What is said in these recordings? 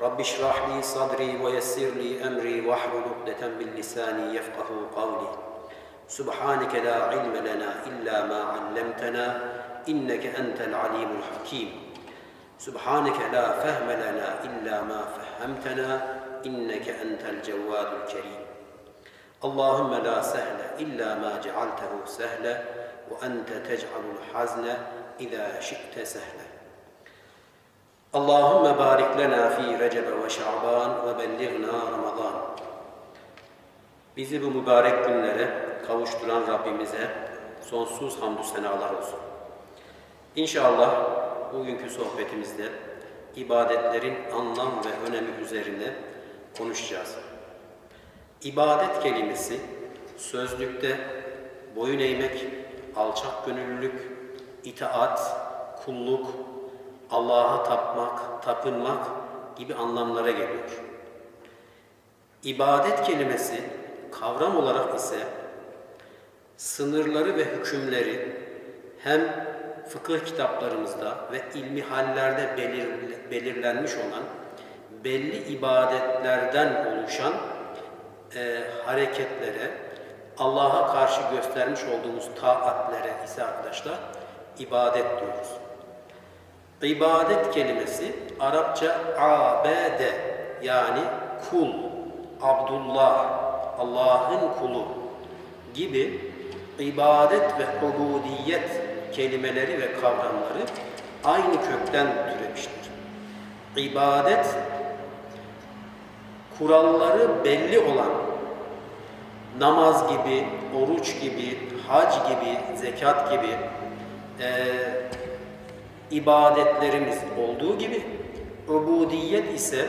رب اشرح لي صدري ويسر لي أمري واحلل عقدة من لساني يفقه قولي. سبحانك لا علم لنا إلا ما علمتنا إنك أنت العليم الحكيم. سبحانك لا فهم لنا إلا ما فهمتنا إنك أنت الجواد الكريم. اللهم لا سهل إلا ما جعلته سهلا وأنت تجعل الحزن إذا شئت سهلا. Allahümme barik lena fi recebe ve şaban ve belligna ramazan. Bizi bu mübarek günlere kavuşturan Rabbimize sonsuz hamdü senalar olsun. İnşallah bugünkü sohbetimizde ibadetlerin anlam ve önemi üzerine konuşacağız. İbadet kelimesi sözlükte boyun eğmek, alçak gönüllülük, itaat, kulluk, Allah'a tapmak, tapınmak gibi anlamlara geliyor. İbadet kelimesi kavram olarak ise sınırları ve hükümleri hem fıkıh kitaplarımızda ve ilmi hallerde belir, belirlenmiş olan belli ibadetlerden oluşan e, hareketlere, Allah'a karşı göstermiş olduğumuz taatlere ise arkadaşlar ibadet diyoruz. İbadet kelimesi Arapça abede yani kul, Abdullah, Allah'ın kulu gibi ibadet ve ubudiyet kelimeleri ve kavramları aynı kökten türemiştir. İbadet, kuralları belli olan namaz gibi, oruç gibi, hac gibi, zekat gibi e, ibadetlerimiz olduğu gibi ubudiyet ise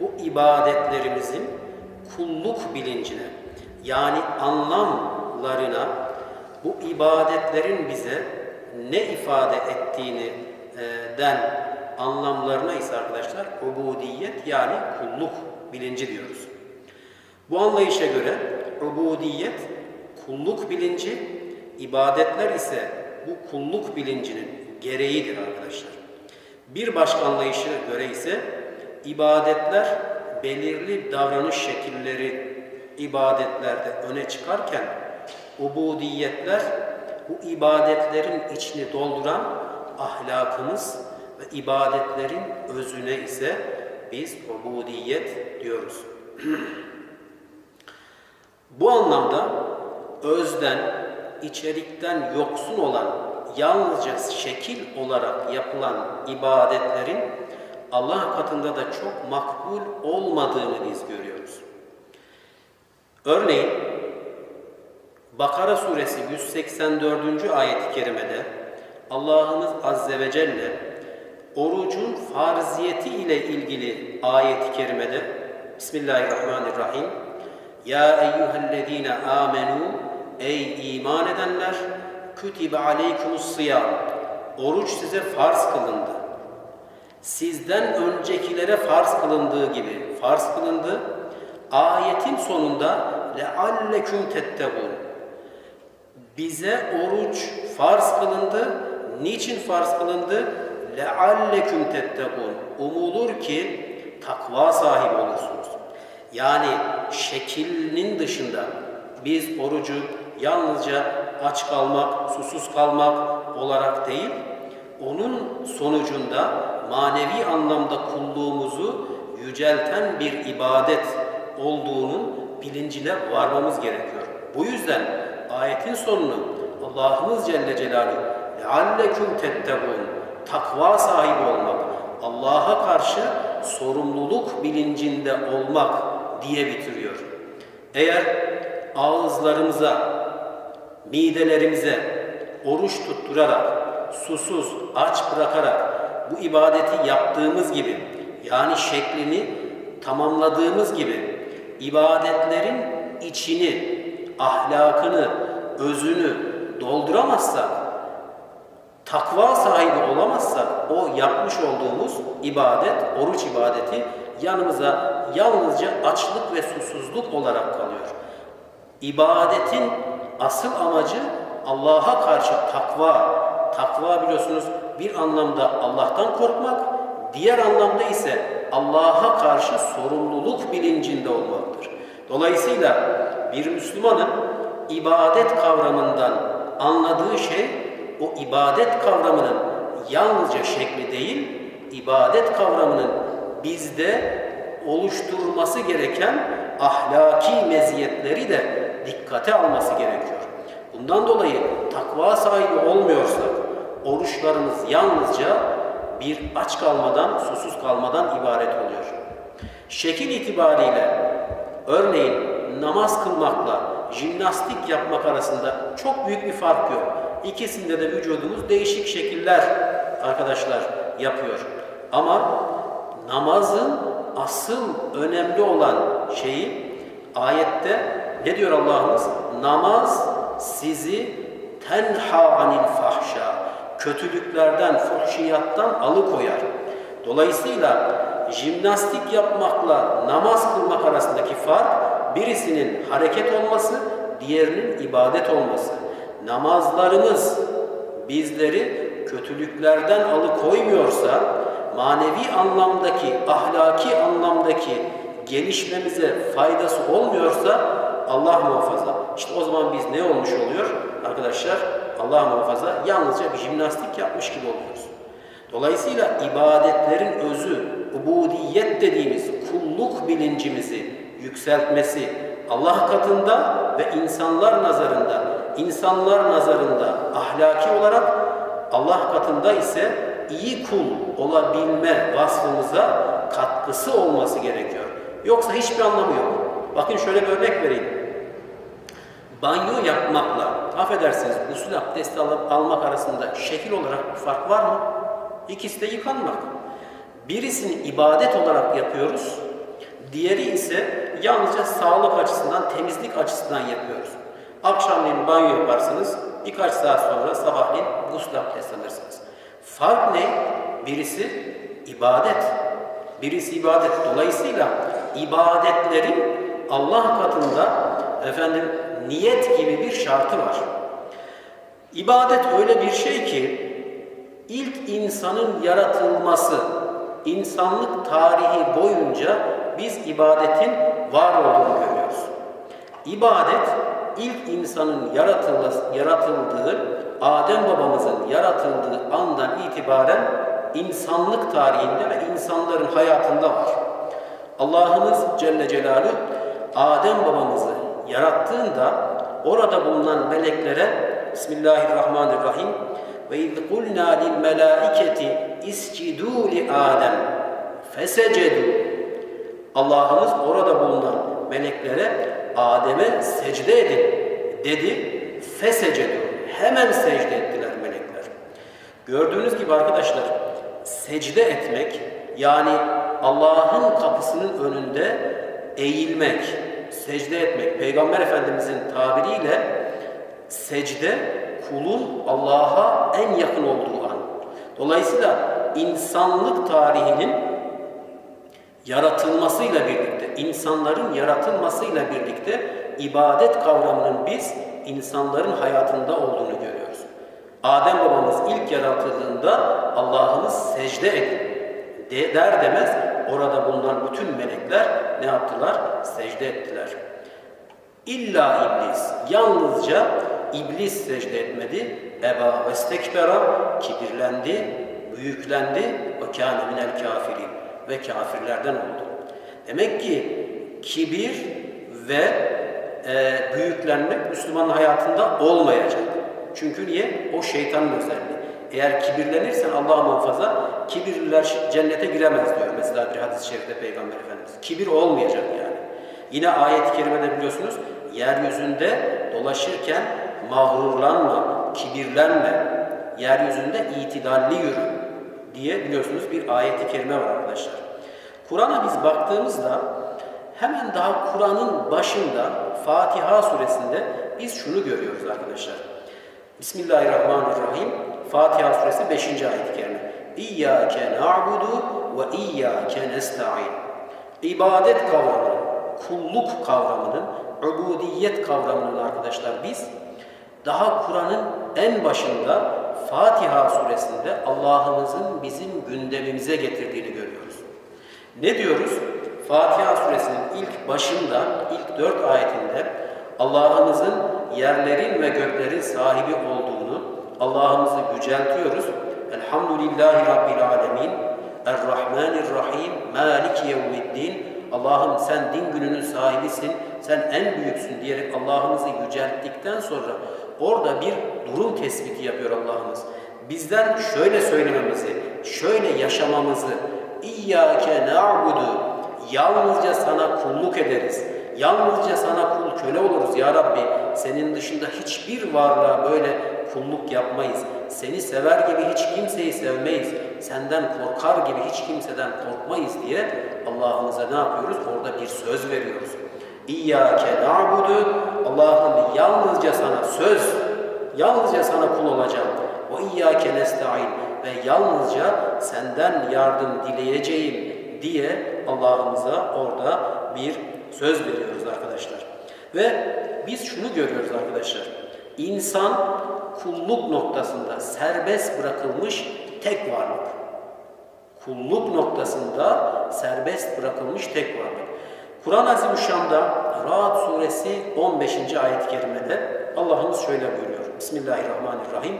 bu ibadetlerimizin kulluk bilincine yani anlamlarına bu ibadetlerin bize ne ifade ettiğini e, den anlamlarına ise arkadaşlar ubudiyet yani kulluk bilinci diyoruz. Bu anlayışa göre ubudiyet kulluk bilinci, ibadetler ise bu kulluk bilincinin gereğidir arkadaşlar. Bir başka anlayışa göre ise ibadetler belirli davranış şekilleri ibadetlerde öne çıkarken ubudiyetler bu ibadetlerin içini dolduran ahlakımız ve ibadetlerin özüne ise biz ubudiyet diyoruz. Bu anlamda özden, içerikten yoksun olan yalnızca şekil olarak yapılan ibadetlerin Allah katında da çok makbul olmadığını biz görüyoruz. Örneğin Bakara suresi 184. ayet-i kerimede Allah'ımız Azze ve Celle orucun farziyeti ile ilgili ayet-i kerimede Bismillahirrahmanirrahim Ya eyyühellezine amenu Ey iman edenler kütibe aleykumus siyam. Oruç size farz kılındı. Sizden öncekilere farz kılındığı gibi farz kılındı. Ayetin sonunda lealleküm tettegun. Bize oruç farz kılındı. Niçin farz kılındı? Lealleküm tettegun. Umulur ki takva sahibi olursunuz. Yani şeklinin dışında biz orucu yalnızca aç kalmak, susuz kalmak olarak değil, onun sonucunda manevi anlamda kulluğumuzu yücelten bir ibadet olduğunun bilincine varmamız gerekiyor. Bu yüzden ayetin sonunu Allah'ımız Celle Celaluhu لَعَلَّكُمْ تَتَّقُونَ Takva sahibi olmak, Allah'a karşı sorumluluk bilincinde olmak diye bitiriyor. Eğer ağızlarımıza, midelerimize oruç tutturarak, susuz, aç bırakarak bu ibadeti yaptığımız gibi, yani şeklini tamamladığımız gibi ibadetlerin içini, ahlakını, özünü dolduramazsak takva sahibi olamazsak o yapmış olduğumuz ibadet, oruç ibadeti yanımıza yalnızca açlık ve susuzluk olarak kalıyor. İbadetin asıl amacı Allah'a karşı takva. Takva biliyorsunuz bir anlamda Allah'tan korkmak, diğer anlamda ise Allah'a karşı sorumluluk bilincinde olmaktır. Dolayısıyla bir Müslümanın ibadet kavramından anladığı şey o ibadet kavramının yalnızca şekli değil, ibadet kavramının bizde oluşturması gereken ahlaki meziyetleri de dikkate alması gerekiyor. Bundan dolayı takva sahibi olmuyorsak oruçlarımız yalnızca bir aç kalmadan, susuz kalmadan ibaret oluyor. Şekil itibariyle örneğin namaz kılmakla jimnastik yapmak arasında çok büyük bir fark yok. İkisinde de vücudumuz değişik şekiller arkadaşlar yapıyor. Ama namazın asıl önemli olan şeyi ayette ne diyor Allah'ımız? Namaz sizi tenha anil fahşa kötülüklerden, fuhşiyattan alıkoyar. Dolayısıyla jimnastik yapmakla namaz kılmak arasındaki fark birisinin hareket olması, diğerinin ibadet olması. Namazlarımız bizleri kötülüklerden alıkoymuyorsa, manevi anlamdaki, ahlaki anlamdaki gelişmemize faydası olmuyorsa Allah muhafaza. İşte o zaman biz ne olmuş oluyor arkadaşlar? Allah muhafaza yalnızca bir jimnastik yapmış gibi oluyoruz. Dolayısıyla ibadetlerin özü, ubudiyet dediğimiz kulluk bilincimizi yükseltmesi Allah katında ve insanlar nazarında, insanlar nazarında ahlaki olarak Allah katında ise iyi kul olabilme vasfımıza katkısı olması gerekiyor. Yoksa hiçbir anlamı yok. Bakın şöyle bir örnek vereyim. Banyo yapmakla, affedersiniz usul abdesti alıp almak arasında şekil olarak bir fark var mı? İkisi de yıkanmak. Birisini ibadet olarak yapıyoruz, diğeri ise yalnızca sağlık açısından, temizlik açısından yapıyoruz. Akşamleyin banyo yaparsınız, birkaç saat sonra sabahleyin gusül abdest alırsınız. Fark ne? Birisi ibadet, birisi ibadet. Dolayısıyla ibadetlerin Allah katında efendim niyet gibi bir şartı var. İbadet öyle bir şey ki ilk insanın yaratılması, insanlık tarihi boyunca biz ibadetin var olduğunu görüyoruz. İbadet ilk insanın yaratıldığı, Adem babamızın yaratıldığı andan itibaren insanlık tarihinde ve insanların hayatında var. Allah'ımız Celle Celaluhu Adem babamızı yarattığında orada bulunan meleklere Bismillahirrahmanirrahim ve iz kulna lil melaiketi iscidu li Adem fesecedu Allah'ımız orada bulunan meleklere Adem'e secde edin dedi. Fesecedu. Hemen secde ettiler melekler. Gördüğünüz gibi arkadaşlar secde etmek yani Allah'ın kapısının önünde eğilmek, secde etmek, Peygamber Efendimizin tabiriyle secde kulun Allah'a en yakın olduğu an. Dolayısıyla insanlık tarihinin yaratılmasıyla birlikte, insanların yaratılmasıyla birlikte ibadet kavramının biz insanların hayatında olduğunu görüyoruz. Adem babamız ilk yaratıldığında Allah'ımız secde edin de, der demez orada bulunan bütün melekler ne yaptılar? Secde ettiler. İlla iblis, yalnızca iblis secde etmedi. Eba ve stekbera, kibirlendi, büyüklendi ve kâne minel kafirin ve kafirlerden oldu. Demek ki kibir ve e, büyüklenmek Müslümanın hayatında olmayacak. Çünkü niye? O şeytanın özelliği. Eğer kibirlenirsen Allah muhafaza kibirliler cennete giremez diyor mesela bir hadis-i şerifte Peygamber Efendimiz. Kibir olmayacak yani. Yine ayet-i kerimede biliyorsunuz yeryüzünde dolaşırken mağrurlanma, kibirlenme, yeryüzünde itidalli yürü diye biliyorsunuz bir ayet-i kerime var arkadaşlar. Kur'an'a biz baktığımızda hemen daha Kur'an'ın başında Fatiha suresinde biz şunu görüyoruz arkadaşlar. Bismillahirrahmanirrahim. Fatiha suresi 5. ayet-i kerime. İyyâke na'budu ve iyyâke nesta'in. İbadet kavramının, kulluk kavramının, ubudiyet kavramının arkadaşlar biz daha Kur'an'ın en başında Fatiha suresinde Allah'ımızın bizim gündemimize getirdiğini görüyoruz. Ne diyoruz? Fatiha suresinin ilk başında, ilk dört ayetinde Allah'ımızın yerlerin ve göklerin sahibi olduğunu, Allah'ımızı yüceltiyoruz. Elhamdülillahi Rabbil Alemin, Errahmanirrahim, Maliki Yevmiddin. Allah'ım sen din gününün sahibisin, sen en büyüksün diyerek Allah'ımızı yücelttikten sonra orada bir durum tespiti yapıyor Allah'ımız. Bizden şöyle söylememizi, şöyle yaşamamızı, İyyâke na'budu, yalnızca sana kulluk ederiz. Yalnızca sana kul köle oluruz ya Rabbi. Senin dışında hiçbir varlığa böyle kulluk yapmayız. Seni sever gibi hiç kimseyi sevmeyiz. Senden korkar gibi hiç kimseden korkmayız diye Allah'ımıza ne yapıyoruz? Orada bir söz veriyoruz. İyyâke na'budu, Allah'ım yalnızca sana söz, yalnızca sana kul olacağım. Ve iyyâke nesta'in ve yalnızca senden yardım dileyeceğim diye Allah'ımıza orada bir söz veriyoruz arkadaşlar. Ve biz şunu görüyoruz arkadaşlar. İnsan kulluk noktasında serbest bırakılmış tek varlık. Kulluk noktasında serbest bırakılmış tek varlık. Kur'an-ı Azimüşşan'da Ra'd suresi 15. ayet-i kerimede Allah'ımız şöyle buyuruyor. Bismillahirrahmanirrahim.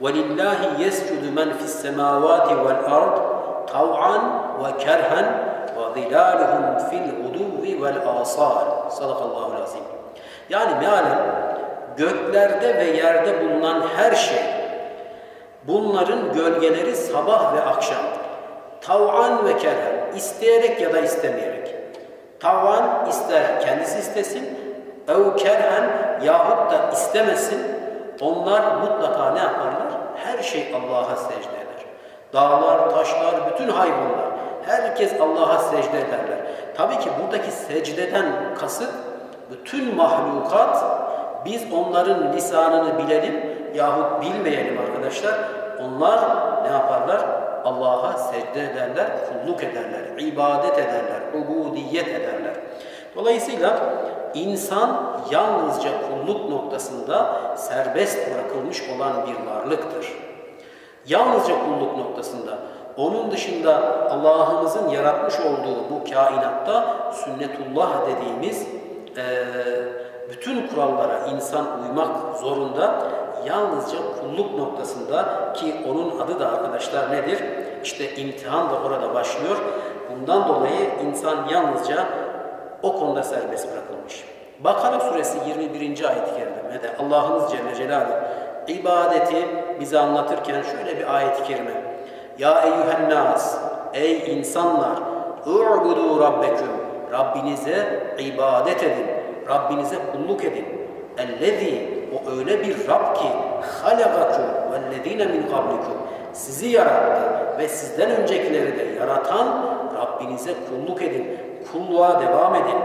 وَلِلَّهِ يَسْجُدُ مَنْ فِي السَّمَاوَاتِ وَالْأَرْضِ طَوْعًا وَكَرْهًا وَظِلَالُهُمْ فِي الْغُدُوِّ وَالْآصَالِ Sadakallahu lazim. Yani mealen göklerde ve yerde bulunan her şey, bunların gölgeleri sabah ve akşam, tav'an ve kerhen, isteyerek ya da istemeyerek. Tav'an ister kendisi istesin, ev kerhen yahut da istemesin, onlar mutlaka ne yaparlar? Her şey Allah'a secde eder. Dağlar, taşlar, bütün hayvanlar, herkes Allah'a secde ederler. Tabii ki buradaki secdeden kasıt, bütün mahlukat, biz onların lisanını bilelim yahut bilmeyelim arkadaşlar. Onlar ne yaparlar? Allah'a secde ederler, kulluk ederler, ibadet ederler, ubudiyet ederler. Dolayısıyla insan yalnızca kulluk noktasında serbest bırakılmış olan bir varlıktır. Yalnızca kulluk noktasında. Onun dışında Allah'ımızın yaratmış olduğu bu kainatta sünnetullah dediğimiz e, bütün kurallara insan uymak zorunda. Yalnızca kulluk noktasında ki onun adı da arkadaşlar nedir? İşte imtihan da orada başlıyor. Bundan dolayı insan yalnızca o konuda serbest bırakılmış. Bakara suresi 21. ayet-i kerimede Allah'ımız Celle Celaluhu ibadeti bize anlatırken şöyle bir ayet-i kerime. Ya eyyühen nas, ey insanlar, u'budu rabbeküm, Rabbinize ibadet edin, Rabbinize kulluk edin. Ellezî, o öyle bir Rab ki, halagakum vellezîne min kablikum, sizi yarattı ve sizden öncekileri de yaratan Rabbinize kulluk edin, kulluğa devam edin.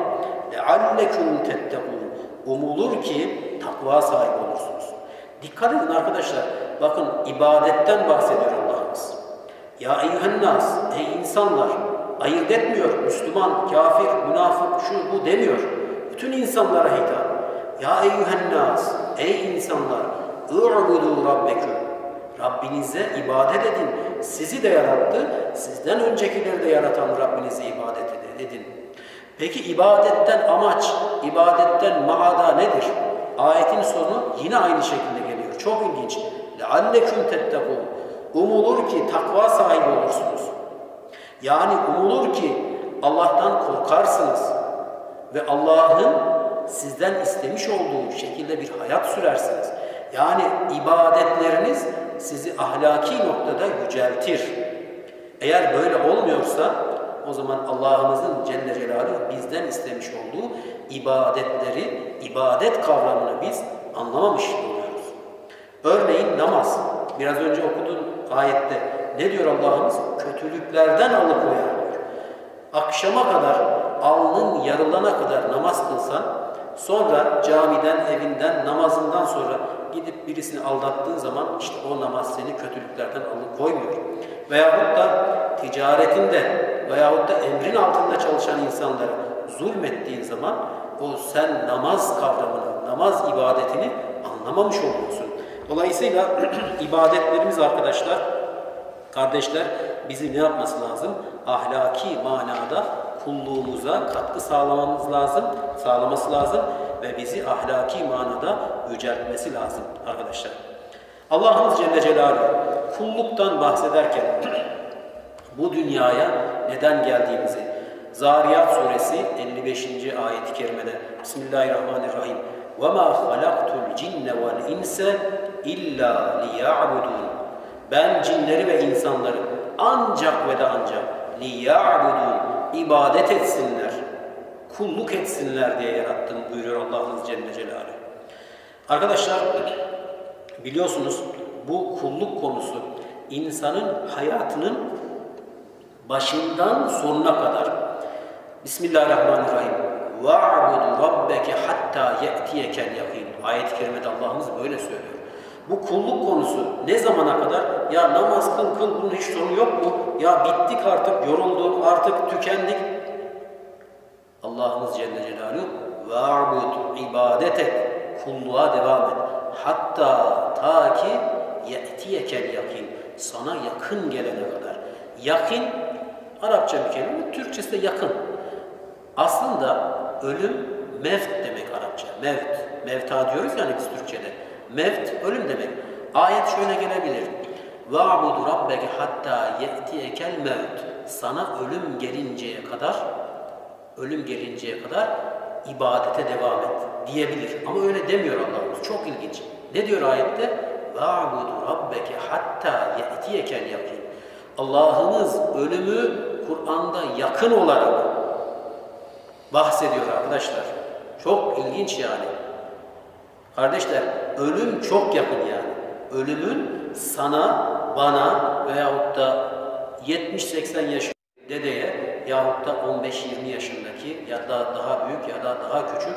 لَعَلَّكُمْ تَتَّقُونَ Umulur ki takva sahibi olursunuz. Dikkat edin arkadaşlar. Bakın ibadetten bahsediyor Allah'ımız. Ya eyyühennas, ey insanlar, ayırt etmiyor. Müslüman, kafir, münafık, şu bu demiyor. Bütün insanlara hitap. Ya eyyühennas, ey insanlar, اُعْبُدُوا رَبَّكُمْ Rabbinize ibadet edin. Sizi de yarattı, sizden öncekileri de yaratan Rabbinize ibadet edin. Peki ibadetten amaç, ibadetten maada nedir? Ayetin sonu yine aynı şekilde geliyor. Çok ilginç. لَعَلَّكُمْ تَتَّقُونَ Umulur ki takva sahibi olursunuz. Yani umulur ki Allah'tan korkarsınız ve Allah'ın sizden istemiş olduğu şekilde bir hayat sürersiniz. Yani ibadetleriniz sizi ahlaki noktada yüceltir. Eğer böyle olmuyorsa o zaman Allah'ımızın Celle Celaluhu bizden istemiş olduğu ibadetleri, ibadet kavramını biz anlamamış oluyoruz. Örneğin namaz. Biraz önce okuduğum ayette ne diyor Allah'ımız? Kötülüklerden alıkoyar diyor. Akşama kadar, alnın yarılana kadar namaz kılsan, Sonra camiden, evinden, namazından sonra gidip birisini aldattığın zaman işte o namaz seni kötülüklerden alıkoymuyor. Veyahut da ticaretinde veyahut da emrin altında çalışan insanlara zulmettiğin zaman o sen namaz kavramını, namaz ibadetini anlamamış oluyorsun. Dolayısıyla ibadetlerimiz arkadaşlar, kardeşler bizi ne yapması lazım? Ahlaki manada kulluğumuza katkı sağlamamız lazım, sağlaması lazım ve bizi ahlaki manada yüceltmesi lazım arkadaşlar. Allah'ımız Celle Celaluhu kulluktan bahsederken bu dünyaya neden geldiğimizi Zariyat suresi 55. ayet-i kerimede Bismillahirrahmanirrahim وَمَا خَلَقْتُ الْجِنَّ وَالْاِنْسَ illa liya'budun. Ben cinleri ve insanları ancak ve de ancak liya'budun ibadet etsinler, kulluk etsinler diye yarattım buyuruyor Allah'ımız Celle Celaluhu. Arkadaşlar biliyorsunuz bu kulluk konusu insanın hayatının başından sonuna kadar Bismillahirrahmanirrahim. Va'budu rabbeke hatta ye'tiyekel yakin. Ayet-i kerimede Allah'ımız böyle söylüyor. Bu kulluk konusu ne zamana kadar? Ya namaz kıl kıl bunun hiç sorunu yok mu? Ya bittik artık, yorulduk, artık tükendik. Allah'ımız Celle Celaluhu ve'bud ibadetek kulluğa devam et. Hatta ta ki ye'tiyekel yakin sana yakın gelene kadar. Yakin Arapça bir kelime, Türkçesi de yakın. Aslında ölüm mevt demek Arapça. Mevt. Mevta diyoruz yani biz Türkçede. Mevt ölüm demek. Ayet şöyle gelebilir. وَعْبُدُ رَبَّكَ hatta يَأْتِيَكَ mevt. Sana ölüm gelinceye kadar ölüm gelinceye kadar ibadete devam et diyebilir. Ama öyle demiyor Allah'ımız. Çok ilginç. Ne diyor ayette? وَعْبُدُ رَبَّكَ hatta يَأْتِيَكَ الْيَقِينَ Allah'ımız ölümü Kur'an'da yakın olarak bahsediyor arkadaşlar. Çok ilginç yani. Kardeşler, ölüm çok yakın yani. Ölümün sana, bana veyahut da 70-80 yaşındaki dedeye yahut da 15-20 yaşındaki ya da daha büyük ya da daha küçük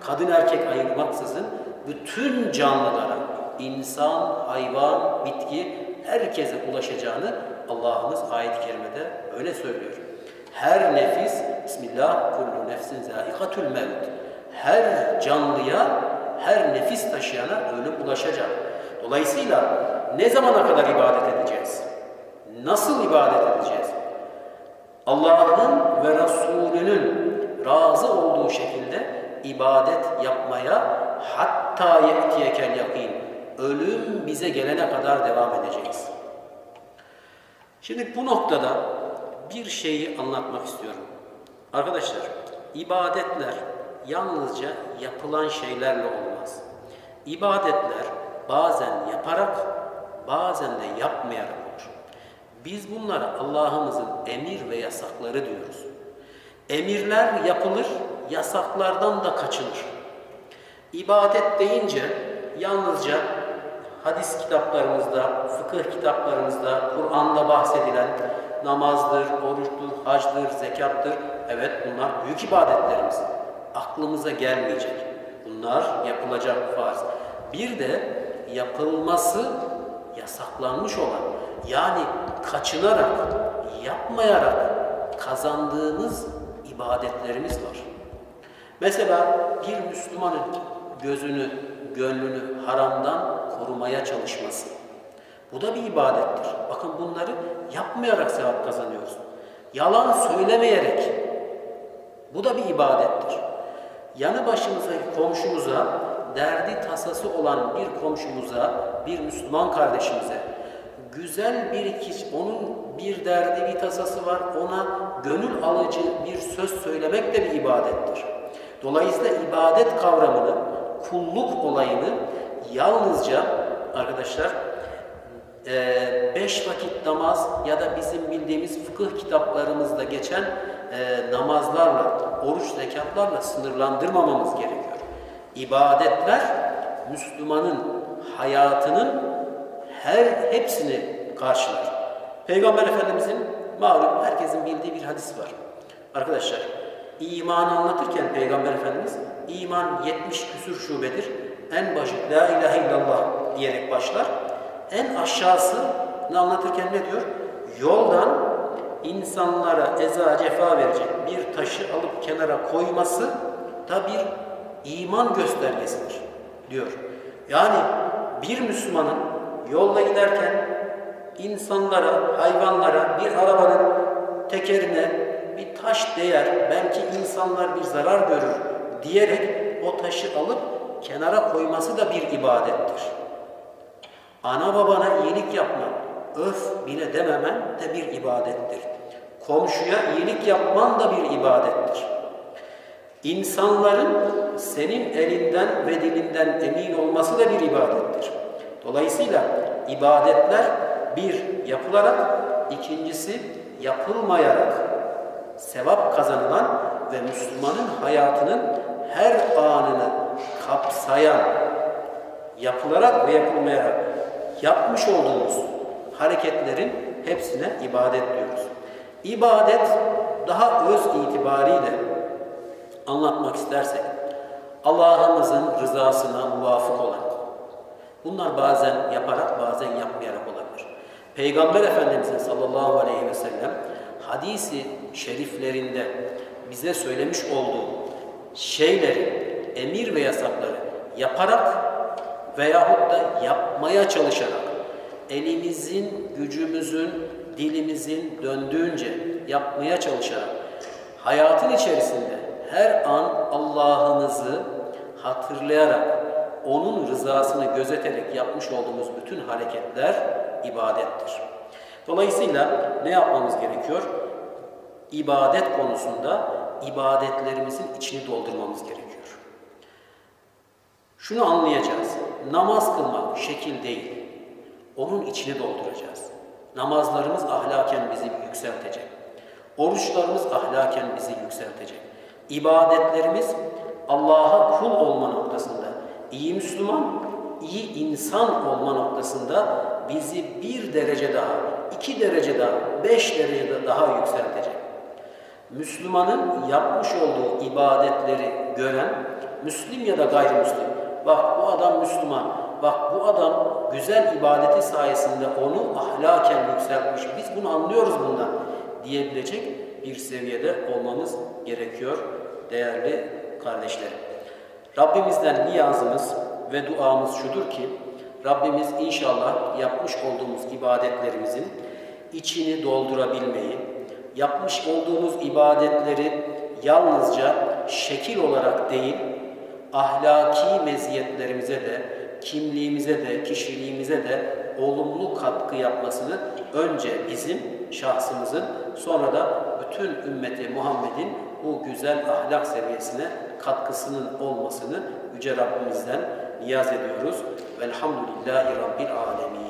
kadın erkek ayırmaksızın bütün canlılara, insan, hayvan, bitki herkese ulaşacağını Allah'ımız ayet-i kerimede öyle söylüyor. Her nefis, Bismillah, kullu nefsin zâikatul mevt. Her canlıya, her nefis taşıyana ölüm ulaşacak. Dolayısıyla ne zamana kadar ibadet edeceğiz? Nasıl ibadet edeceğiz? Allah'ın ve Resulünün razı olduğu şekilde ibadet yapmaya hatta yetiyekel yakin ölüm bize gelene kadar devam edeceğiz. Şimdi bu noktada bir şeyi anlatmak istiyorum. Arkadaşlar, ibadetler yalnızca yapılan şeylerle olmaz. İbadetler bazen yaparak, bazen de yapmayarak olur. Biz bunlara Allah'ımızın emir ve yasakları diyoruz. Emirler yapılır, yasaklardan da kaçınır. İbadet deyince yalnızca hadis kitaplarımızda, fıkıh kitaplarımızda, Kur'an'da bahsedilen namazdır, oruçtur, hacdır, zekattır. Evet bunlar büyük ibadetlerimiz. Aklımıza gelmeyecek. Bunlar yapılacak farz. Bir de yapılması yasaklanmış olan, yani kaçınarak, yapmayarak kazandığımız ibadetlerimiz var. Mesela bir Müslümanın gözünü, gönlünü haramdan korumaya çalışması. Bu da bir ibadettir. Bakın bunları yapmayarak sevap kazanıyoruz. Yalan söylemeyerek. Bu da bir ibadettir. Yanı başımızdaki komşumuza, derdi tasası olan bir komşumuza, bir Müslüman kardeşimize, güzel bir kişi, onun bir derdi, bir tasası var, ona gönül alıcı bir söz söylemek de bir ibadettir. Dolayısıyla ibadet kavramını, kulluk olayını yalnızca arkadaşlar beş vakit namaz ya da bizim bildiğimiz fıkıh kitaplarımızda geçen e, namazlarla, oruç zekatlarla sınırlandırmamamız gerekiyor. İbadetler Müslümanın hayatının her hepsini karşılar. Peygamber Efendimizin malum herkesin bildiği bir hadis var. Arkadaşlar İmanı anlatırken Peygamber Efendimiz iman 70 küsür şubedir. En başı La ilahe illallah diyerek başlar. En aşağısını anlatırken ne diyor? Yoldan insanlara eza cefa verecek bir taşı alıp kenara koyması da bir iman göstergesidir diyor. Yani bir Müslümanın yolda giderken insanlara, hayvanlara, bir arabanın tekerine bir taş değer, belki insanlar bir zarar görür diyerek o taşı alıp kenara koyması da bir ibadettir. Ana babana iyilik yapman, öf bile dememen de bir ibadettir. Komşuya iyilik yapman da bir ibadettir. İnsanların senin elinden ve dilinden emin olması da bir ibadettir. Dolayısıyla ibadetler bir yapılarak, ikincisi yapılmayarak sevap kazanılan ve Müslümanın hayatının her anını kapsayan, yapılarak ve yapılmayarak yapmış olduğumuz hareketlerin hepsine ibadet diyoruz. İbadet daha öz itibariyle anlatmak istersek Allah'ımızın rızasına muvafık olan bunlar bazen yaparak bazen yapmayarak olabilir. Peygamber Efendimizin sallallahu aleyhi ve sellem hadisi şeriflerinde bize söylemiş olduğu şeyleri, emir ve yasakları yaparak veyahut da yapmaya çalışarak elimizin, gücümüzün, dilimizin döndüğünce yapmaya çalışarak hayatın içerisinde her an Allah'ımızı hatırlayarak onun rızasını gözeterek yapmış olduğumuz bütün hareketler ibadettir. Dolayısıyla ne yapmamız gerekiyor? İbadet konusunda ibadetlerimizin içini doldurmamız gerekiyor. Şunu anlayacağız. Namaz kılmak şekil değil. Onun içini dolduracağız. Namazlarımız ahlaken bizi yükseltecek. Oruçlarımız ahlaken bizi yükseltecek. İbadetlerimiz Allah'a kul olma noktasında, iyi Müslüman, iyi insan olma noktasında bizi bir derece daha, iki derece daha, beş derece daha yükseltecek. Müslümanın yapmış olduğu ibadetleri gören, Müslim ya da gayrimüslim, bak bu adam Müslüman, bak bu adam güzel ibadeti sayesinde onu ahlaken yükseltmiş, biz bunu anlıyoruz bundan diyebilecek bir seviyede olmamız gerekiyor değerli kardeşlerim. Rabbimizden niyazımız ve duamız şudur ki, Rabbimiz inşallah yapmış olduğumuz ibadetlerimizin içini doldurabilmeyi, yapmış olduğumuz ibadetleri yalnızca şekil olarak değil, ahlaki meziyetlerimize de, kimliğimize de, kişiliğimize de olumlu katkı yapmasını önce bizim şahsımızın sonra da bütün ümmeti Muhammed'in bu güzel ahlak seviyesine katkısının olmasını Yüce Rabbimizden niyaz ediyoruz. Velhamdülillahi Rabbil Alemin.